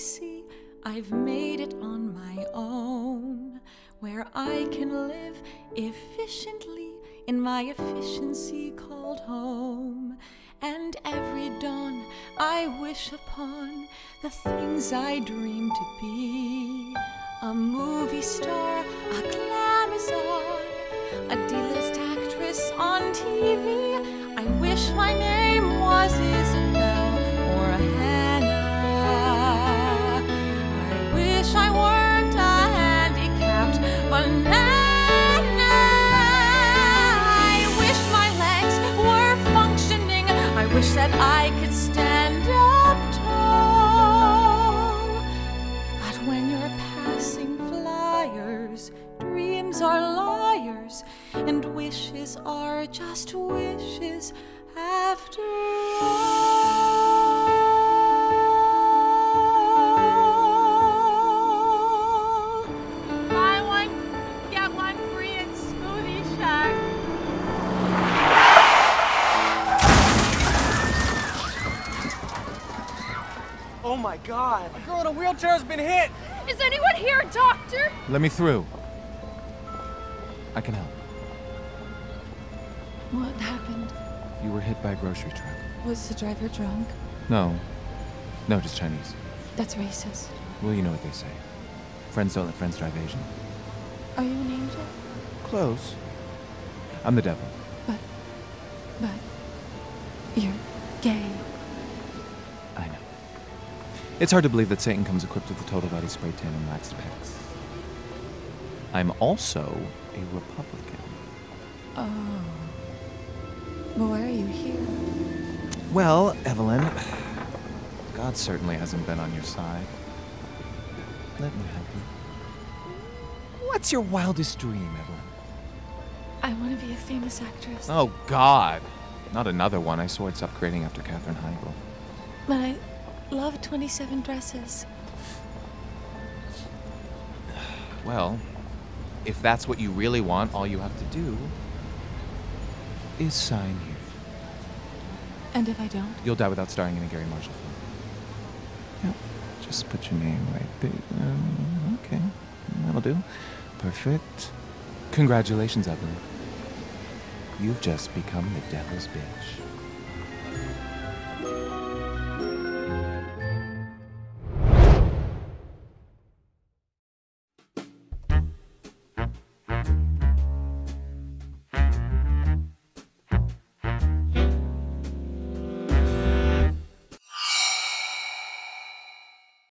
see I've made it on my own, where I can live efficiently in my efficiency called home. And every dawn I wish upon the things I dream to be a movie star, a glamazon, a D-list actress on TV. I wish my legs were functioning I wish that I could stand up tall. But when you're passing flyers, dreams are liars, and wishes are just wishes after Oh my god. A girl in a wheelchair has been hit. Is anyone here a doctor? Let me through. I can help. What happened? You were hit by a grocery truck. Was the driver drunk? No. No, just Chinese. That's racist. Well, you know what they say. Friends don't let friends drive Asian. Are you an angel? Close. I'm the devil. But. But. You're It's hard to believe that Satan comes equipped with a total body spray tan and waxed pecs. I'm also a Republican. Oh. Well, why are you here? Well, Evelyn, God certainly hasn't been on your side. Let me help you. What's your wildest dream, Evelyn? I want to be a famous actress. Oh, God. Not another one. I saw it's upgrading after Katherine Heigl. But I love 27 dresses. Well, if that's what you really want, all you have to do is sign here. And if I don't? You'll die without starring in a Garry Marshall film. Yep. Just put your name right there. Um, okay. That'll do. Perfect. Congratulations, Evelyn. You've just become the devil's bitch.